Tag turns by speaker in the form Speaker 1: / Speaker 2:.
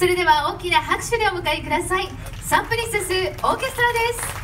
Speaker 1: それでは大きな拍手でお迎えください。サンプリンセスオーケストラです。